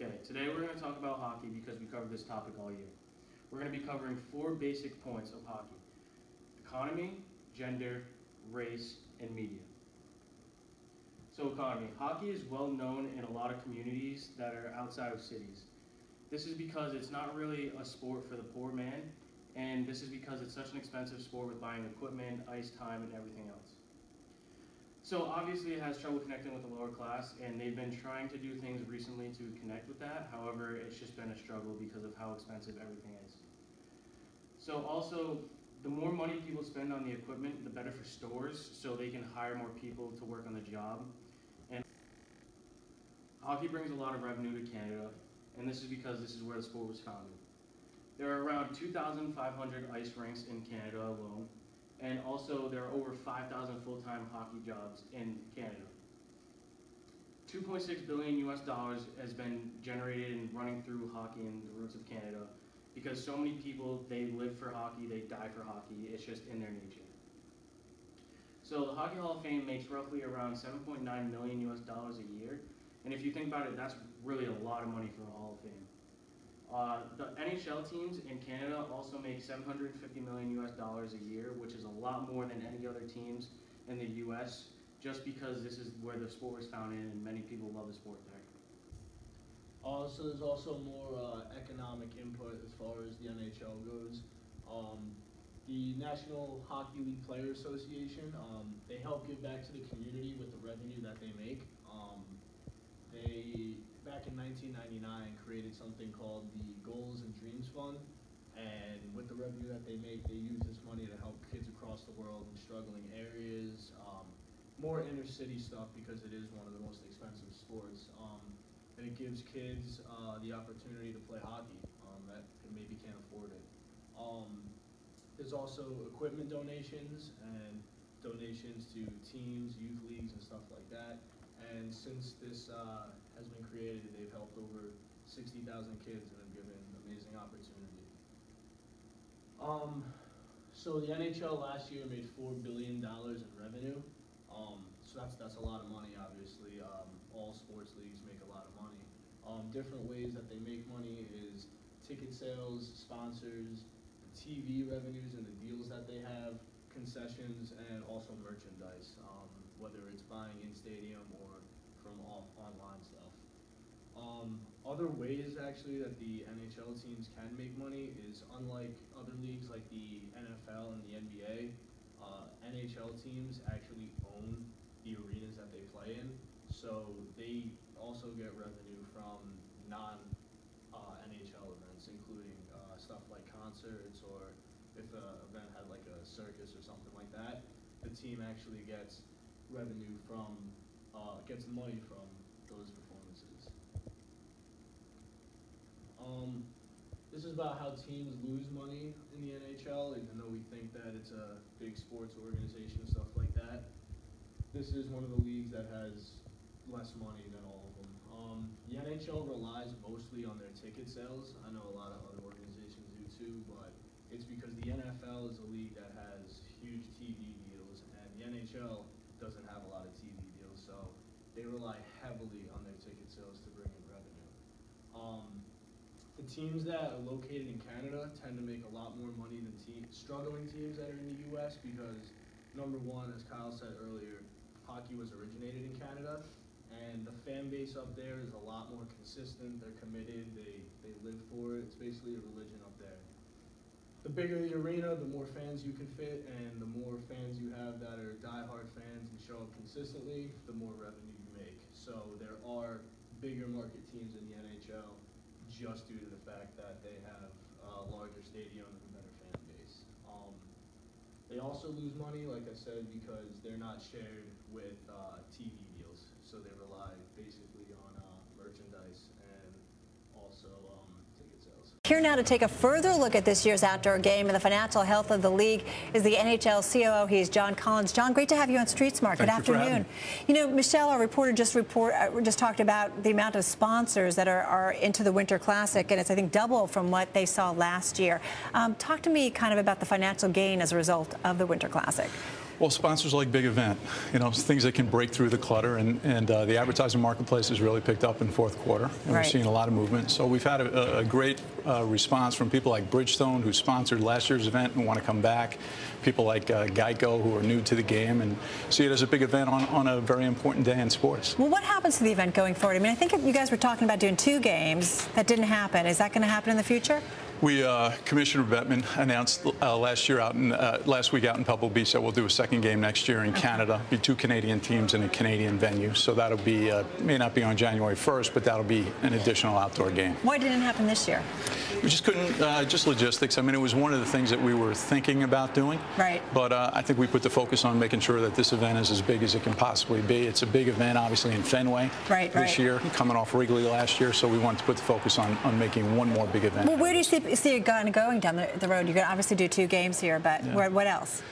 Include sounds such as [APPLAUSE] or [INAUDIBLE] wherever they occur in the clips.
Okay, today we're going to talk about hockey because we cover this topic all year. We're going to be covering four basic points of hockey. Economy, gender, race, and media. So economy. Hockey is well known in a lot of communities that are outside of cities. This is because it's not really a sport for the poor man, and this is because it's such an expensive sport with buying equipment, ice time, and everything else. So obviously it has trouble connecting with the lower class, and they've been trying to do things recently to connect with that. However, it's just been a struggle because of how expensive everything is. So also, the more money people spend on the equipment, the better for stores, so they can hire more people to work on the job. And hockey brings a lot of revenue to Canada, and this is because this is where the sport was founded. There are around 2,500 ice rinks in Canada alone, and also there are over 5,000 full-time hockey jobs in Canada. 2.6 billion US dollars has been generated and running through hockey in the roots of Canada because so many people, they live for hockey, they die for hockey, it's just in their nature. So the Hockey Hall of Fame makes roughly around 7.9 million US dollars a year, and if you think about it, that's really a lot of money for a Hall of Fame. Uh, the NHL teams in Canada also make 750 million US dollars a year, which is a lot more than any other teams in the US, just because this is where the sport was founded and many people love the sport there. Uh, so there's also more uh, economic input as far as the NHL goes. Um, the National Hockey League Player Association, um, they help give back to the community with the revenue that they make. Um, they back in 1999 created something called the Goals and Dreams Fund. And with the revenue that they make, they use this money to help kids across the world in struggling areas, um, more inner city stuff because it is one of the most expensive sports. Um, and it gives kids uh, the opportunity to play hockey um, that maybe can't afford it. Um, there's also equipment donations and donations to teams, youth leagues, and stuff like that. And since this uh, has been created, they've helped over 60,000 kids and have given amazing opportunity. Um, so the NHL last year made four billion dollars in revenue. Um, so that's that's a lot of money. Obviously, um, all sports leagues make a lot of money. Um, different ways that they make money is ticket sales, sponsors, TV revenues and the deals that they have, concessions, and also merchandise. Um, whether it's buying in stadium or from online stuff. Um, other ways actually that the NHL teams can make money is unlike other leagues like the NFL and the NBA, uh, NHL teams actually own the arenas that they play in. So they also get revenue from non uh, NHL events, including uh, stuff like concerts or if an event had like a circus or something like that, the team actually gets revenue from, uh, gets money from those performances. Um, this is about how teams lose money in the NHL, even though we think that it's a big sports organization and stuff like that. This is one of the leagues that has less money than all of them. Um, the NHL relies mostly on their ticket sales. I know a lot of other organizations do too, but it's because the NFL is a league that has huge TV deals, and the NHL doesn't have a lot of they rely heavily on their ticket sales to bring in revenue. Um, the teams that are located in Canada tend to make a lot more money than team, struggling teams that are in the U.S. because number one, as Kyle said earlier, hockey was originated in Canada, and the fan base up there is a lot more consistent. They're committed. They they live for it. It's basically a religion up there. The bigger the arena, the more fans you can fit, and the more fans you have that are diehard fans and show up consistently, the more revenue. So there are bigger market teams in the NHL just due to the fact that they have a larger stadium and a better fan base. Um, they also lose money, like I said, because they're not shared with uh, TV deals. So they rely basically on uh, merchandise and also um, ticket sales. Here now to take a further look at this year's outdoor game and the financial health of the league is the NHL COO. He's John Collins. John, great to have you on Street Smart. Good Thank you for afternoon. You know, Michelle, our reporter, just report uh, just talked about the amount of sponsors that are, are into the Winter Classic, and it's I think double from what they saw last year. Um, talk to me kind of about the financial gain as a result of the Winter Classic. Well, sponsors like big event, you know, things that can break through the clutter, and, and uh, the advertising marketplace has really picked up in fourth quarter, and Right. we're seeing a lot of movement. So we've had a, a great uh, response from people like Bridgestone, who sponsored last year's event and want to come back, people like uh, Geico, who are new to the game and see it as a big event on, on a very important day in sports. Well, what happens to the event going forward? I mean, I think you guys were talking about doing two games. That didn't happen. Is that going to happen in the future? We, uh, Commissioner Bettman announced uh, last year out in, uh, last week out in Pebble Beach that we'll do a second game next year in Canada. Be two Canadian teams in a Canadian venue. So that'll be uh, may not be on January 1st, but that'll be an additional outdoor game. Why didn't it happen this year? We just couldn't, uh, just logistics. I mean, it was one of the things that we were thinking about doing. Right. But uh, I think we put the focus on making sure that this event is as big as it can possibly be. It's a big event, obviously, in Fenway Right, this right. year, coming off Wrigley last year. So we wanted to put the focus on, on making one more big event. Well, where do you see, see it going, going down the, the road? You're going to obviously do two games here, but where, what else?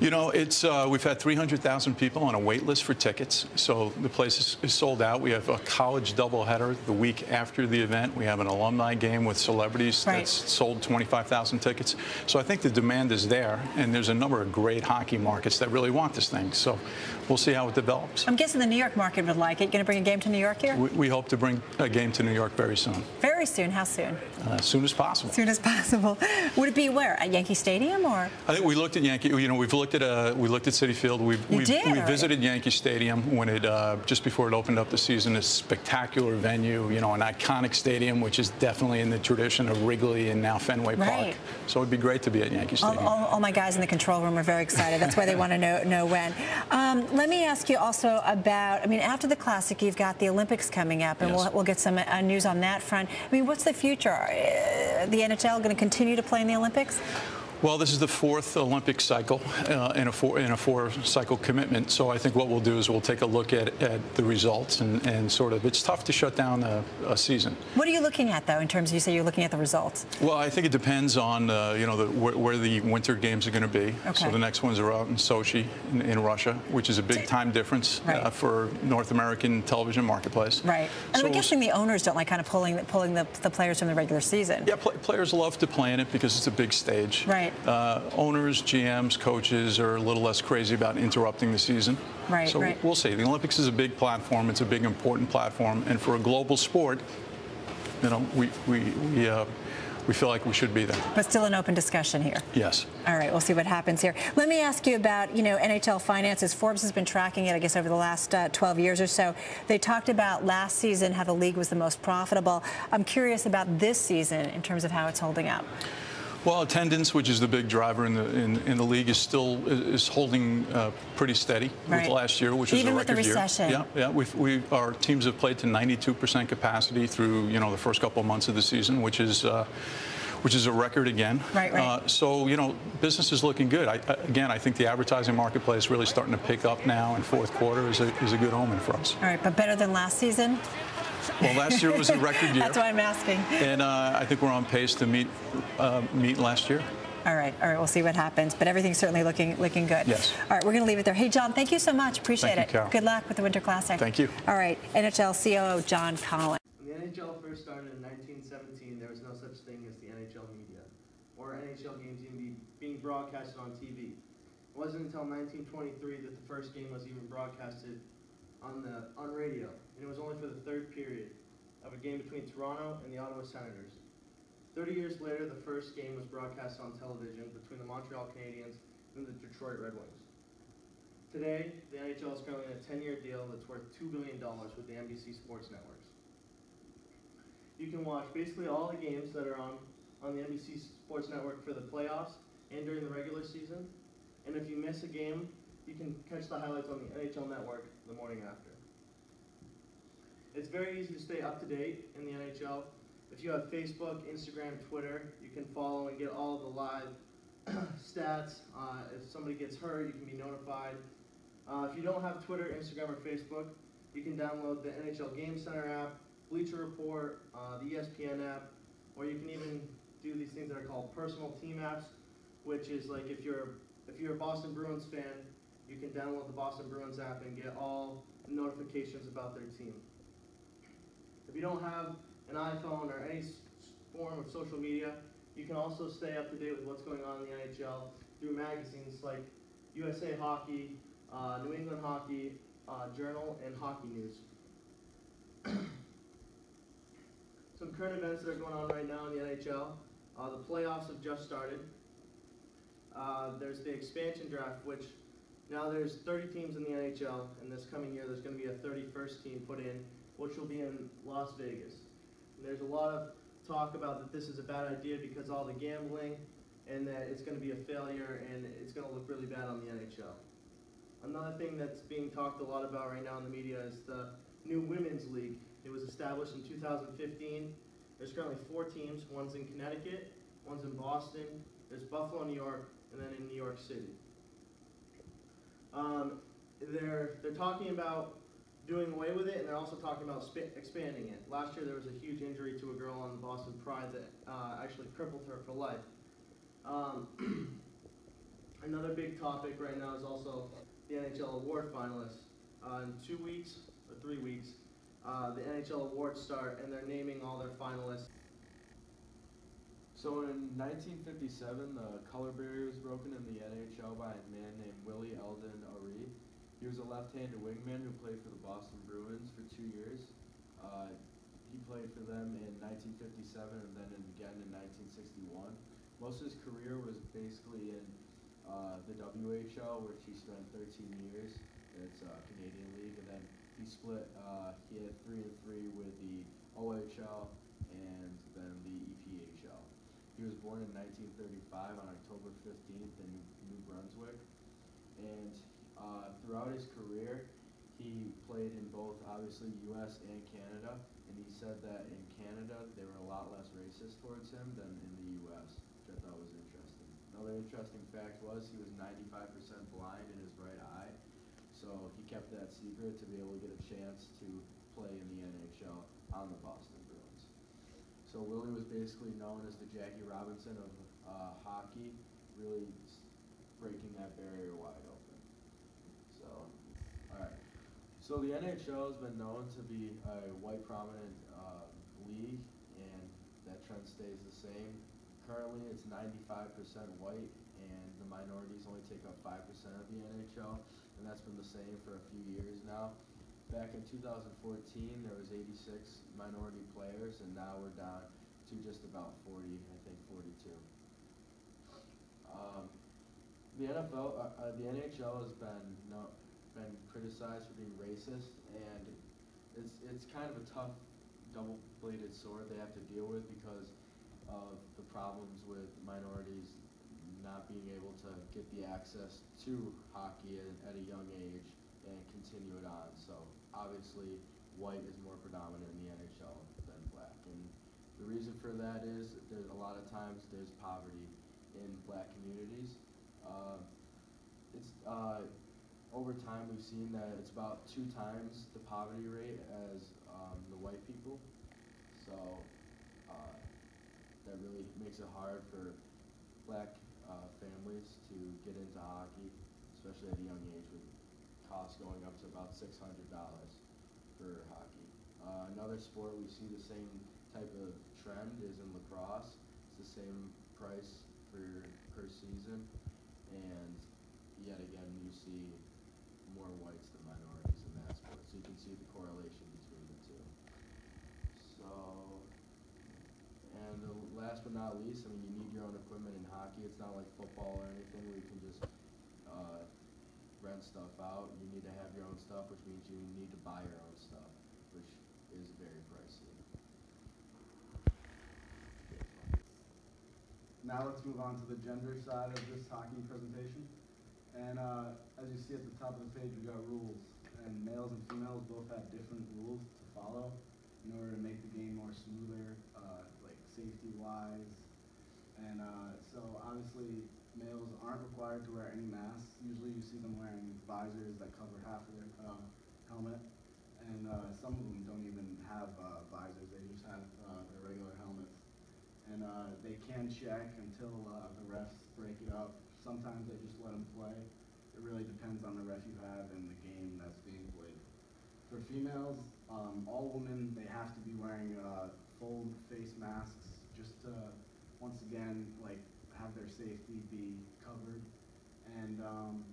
You know, it's uh, we've had 300,000 people on a wait list for tickets, so the place is, is sold out. We have a college doubleheader the week after the event. We have an alumni game with celebrities Right. that's sold 25,000 tickets. So I think the demand is there, and there's a number of great hockey markets that really want this thing. So we'll see how it develops. I'm guessing the New York market would like it. Going to bring a game to New York here? We, we hope to bring a game to New York very soon, Very soon. How soon? uh, as soon as possible. As soon as possible. [LAUGHS] Would it be where? At Yankee Stadium or? I think we looked at Yankee. You know, we've looked at uh, we looked at Citi Field. We You we, did we visited Yankee Stadium when it uh, just before it opened up the season. A spectacular venue. You know, an iconic stadium, which is definitely in the tradition of Wrigley and now Fenway Park. Right. So it'd be great to be at Yankee All, Stadium. all, all my guys in the control room are very excited. That's why they want to know, know when. Um, let me ask you also about, I mean, after the Classic, you've got the Olympics coming up, and Yes. we'll, we'll get some uh, news on that front. I mean, what's the future? Uh, the NHL going to continue to play in the Olympics? Well, this is the fourth Olympic cycle uh, in a four in a four cycle commitment. So I think what we'll do is we'll take a look at, at the results and, and sort of it's tough to shut down a, a season. What are you looking at, though, in terms of you say you're looking at the results? Well, I think it depends on uh, you know the, where, where the winter games are going to be. Okay. So the next ones are out in Sochi, in, in Russia, which is a big time difference uh, for North American television marketplace. Right. And So I'm guessing the owners don't like kind of pulling pulling the, the players from the regular season. Yeah, pl- players love to play in it because it's a big stage. Right. Uh, owners, GMs, coaches are a little less crazy about interrupting the season. Right, So right. we'll see. The Olympics is a big platform. It's a big, important platform, and for a global sport, you know, we we we, uh, we feel like we should be there. But still an open discussion here. Yes. All right, we'll see what happens here. Let me ask you about, you know, NHL finances. Forbes has been tracking it, I guess, over the last uh, 12 years or so. They talked about last season how the league was the most profitable. I'm curious about this season in terms of how it's holding up. Well, attendance, which is the big driver in the in, in the league, is still is holding uh, pretty steady Right. with last year, which was Even a with the record year. recession. Yeah, yeah. We our teams have played to 92% capacity through you know the first couple of months of the season, which is. Uh, which is a record again. Right, right. Uh, so you know, business is looking good. I, I- again, I think the advertising marketplace really starting to pick up now, and fourth quarter is a, is a good omen for us. All right, but better than last season? Well, last year was a record year, That's why I'm asking. and uh, I think we're on pace to meet uh, meet last year. All right, all right, we'll see what happens. But everything's certainly looking looking good. Yes. All right, we're going to leave it there. Hey, John, thank you so much. Appreciate Thank you, it. Carol. Good luck with the Winter Classic. Thank you. All right, NHL COO John Collins. When the NHL first started in 1917, there was no such thing as the NHL media, or NHL games even be, being broadcasted on TV. It wasn't until 1923 that the first game was even broadcasted on the on radio, and it was only for the third period of a game between Toronto and the Ottawa Senators. 30 years later, the first game was broadcast on television between the Montreal Canadiens and the Detroit Red Wings. Today, the NHL is currently in a 10-year deal that's worth $2 billion with the NBC Sports Networks you can watch basically all the games that are on, on the NBC Sports Network for the playoffs and during the regular season. And if you miss a game, you can catch the highlights on the NHL Network the morning after. It's very easy to stay up to date in the NHL. If you have Facebook, Instagram, Twitter, you can follow and get all the live [CLEARS THROAT] stats. Uh, if somebody gets hurt, you can be notified. Uh, if you don't have Twitter, Instagram, or Facebook, you can download the NHL Game Center app, Bleacher Report, uh, the ESPN app, or you can even do these things that are called personal team apps, which is like if you're if you're a Boston Bruins fan, you can download the Boston Bruins app and get all notifications about their team. If you don't have an iPhone or any form of social media, you can also stay up to date with what's going on in the NHL through magazines like USA Hockey, uh, New England Hockey uh, Journal, and Hockey News. [CLEARS THROAT] Some current events that are going on right now in the NHL. Uh, the playoffs have just started. Uh, there's the expansion draft, which now there's 30 teams in the NHL, and this coming year there's going to be a 31st team put in, which will be in Las Vegas. And there's a lot of talk about that this is a bad idea because all the gambling, and that it's going to be a failure, and it's going to look really bad on the NHL. Another thing that's being talked a lot about right now in the media is the new women's league. It was established in 2015. There's currently four teams. One's in Connecticut, one's in Boston, there's Buffalo, New York, and then in New York City. Um, they're they're talking about doing away with it, and they're also talking about expanding it. Last year there was a huge injury to a girl on the Boston Pride that uh, actually crippled her for life. Um, [CLEARS THROAT] another big topic right now is also the NHL award finalists. Uh, in two weeks or three weeks, uh, the NHL awards start, and they're naming all their finalists. So in 1957, the color barrier was broken in the NHL by a man named Willie Eldon O'Ree. He was a left-handed wingman who played for the Boston Bruins for two years. Uh, he played for them in 1957 and then again in 1961. Most of his career was basically in uh, the WHL, which he spent 13 years. It's a Canadian league, and then he split. Uh, he had three and three with the OHL and then the EPHL. He was born in 1935 on October 15th in New Brunswick, and uh, throughout his career, he played in both obviously U.S. and Canada. And he said that in Canada they were a lot less racist towards him than in the U.S., which I thought was interesting. Another interesting fact was he was 95% blind in his right eye, so he kept that secret to be able to get a chance to play in the NHL on the Boston Bruins. So Willie was basically known as the Jackie Robinson of uh, hockey, really breaking that barrier wide open. So, all right. So the NHL has been known to be a white prominent uh, league, and that trend stays the same. Currently, it's 95% white, and the minorities only take up 5% of the NHL, and that's been the same for a few years now. Back in 2014, there was 86 minority players, and now we're down to just about 40, I think 42. Um, the NFL, uh, uh, the NHL has been no, been criticized for being racist, and it's it's kind of a tough double-bladed sword they have to deal with because of the problems with minorities not being able to get the access to hockey at, at a young age and continue it on. So obviously, white is more predominant in the NHL than black, and the reason for that is there's a lot of times there's poverty in black communities. Uh, it's uh, over time we've seen that it's about two times the poverty rate as um, the white people. So uh, that really makes it hard for black uh, families to get into hockey, especially at a young age with costs going up to about six hundred dollars for hockey. Uh, another sport we see the same type of trend is in lacrosse. It's the same price for per season, and yet again you see more whites than minorities in that sport. So you can see the correlation between the two. So, and last but not least, I mean, you need your own equipment in hockey. It's not like football or anything where you can just uh, rent stuff out. You need to have your own stuff, which means you need to buy your own stuff, which is very pricey. Now let's move on to the gender side of this hockey presentation. And uh, as you see at the top of the page, we've got rules. And males and females both have different rules to follow in order to make the game more smoother, uh, like safety-wise. And uh, so obviously, males aren't required to wear any masks. Usually you see them wearing visors that cover half of their uh, helmet. And uh, some of them don't even have uh, visors, they just have uh, their regular helmets and they can check until the refs break it up. Sometimes they just let them play. It really depends on the ref you have and the game that's being played. For females, um, all women they have to be wearing uh, full face masks just to once again like have their safety be covered. And um,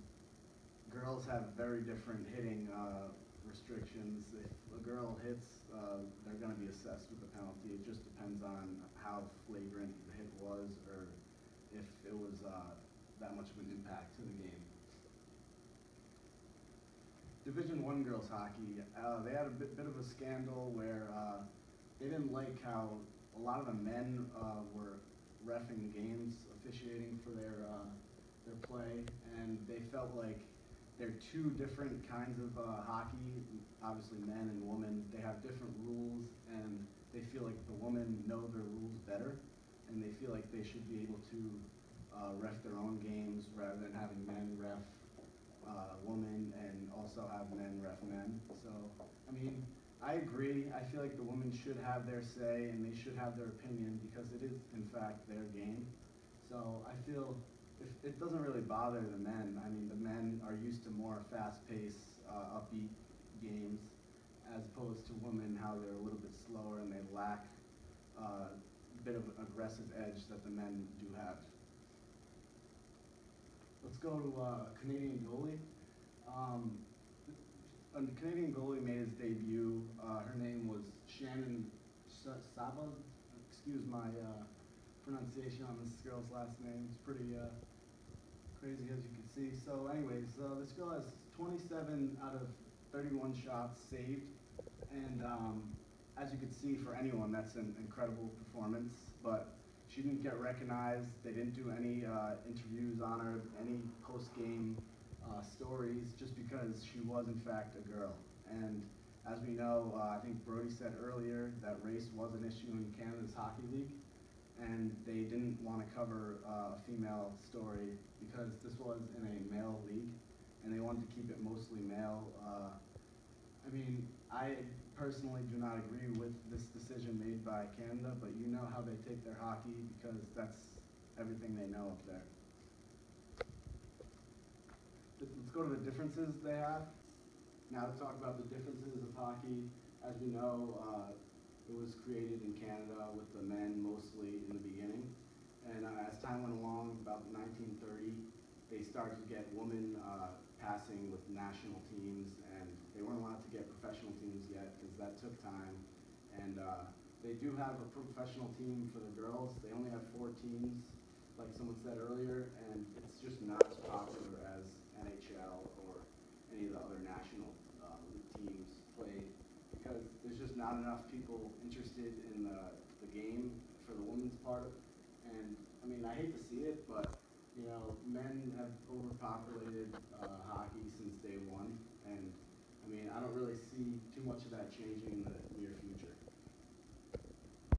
girls have very different hitting uh, restrictions. If a girl hits, uh, they're going to be assessed with a penalty. It just depends on how flagrant the hit was or if it was uh, that much of an impact to the game. Division One girls hockey, uh, they had a bit, bit of a scandal where uh, they didn't like how a lot of the men uh, were refing games, officiating for their uh, their play, and they felt like they're two different kinds of uh, hockey. Obviously, men and women, they have different rules, and they feel like the women know their rules better, and they feel like they should be able to uh, ref their own games rather than having men ref uh, women and also have men ref men. So, I mean, I agree. I feel like the women should have their say and they should have their opinion because it is, in fact, their game. So I feel if, it doesn't really bother the men. I mean, the men are used to more fast-paced, uh, upbeat games as opposed to women, how they're a little bit slower and they lack uh, a bit of aggressive edge that the men do have. Let's go to uh, Canadian goalie. Um, a Canadian goalie made his debut. Uh, her name was Shannon Sa- Saba. Excuse my uh, pronunciation on this girl's last name. It's pretty uh, crazy, as you can see. So, anyways, uh, this girl has 27 out of 31 shots saved, and um, as you can see, for anyone, that's an incredible performance. But she didn't get recognized. They didn't do any uh, interviews on her, any post-game uh, stories, just because she was in fact a girl. And as we know, uh, I think Brody said earlier that race was an issue in Canada's hockey league, and they didn't want to cover uh, a female story because this was in a male league, and they wanted to keep it mostly male. I mean, I personally do not agree with this decision made by Canada, but you know how they take their hockey because that's everything they know up there. Let's go to the differences they have. Now to talk about the differences of hockey. As we know, uh, it was created in Canada with the men mostly in the beginning. And uh, as time went along, about 1930, they started to get women uh, passing with national teams, they weren't allowed to get professional teams yet because that took time. And uh, they do have a professional team for the girls. They only have four teams, like someone said earlier, and it's just not as popular as NHL or any of the other national uh, teams play because there's just not enough people interested in the, the game for the women's part. And I mean, I hate to see it, but you know, men have overpopulated uh, hockey since day one, and I mean, I don't really see too much of that changing in the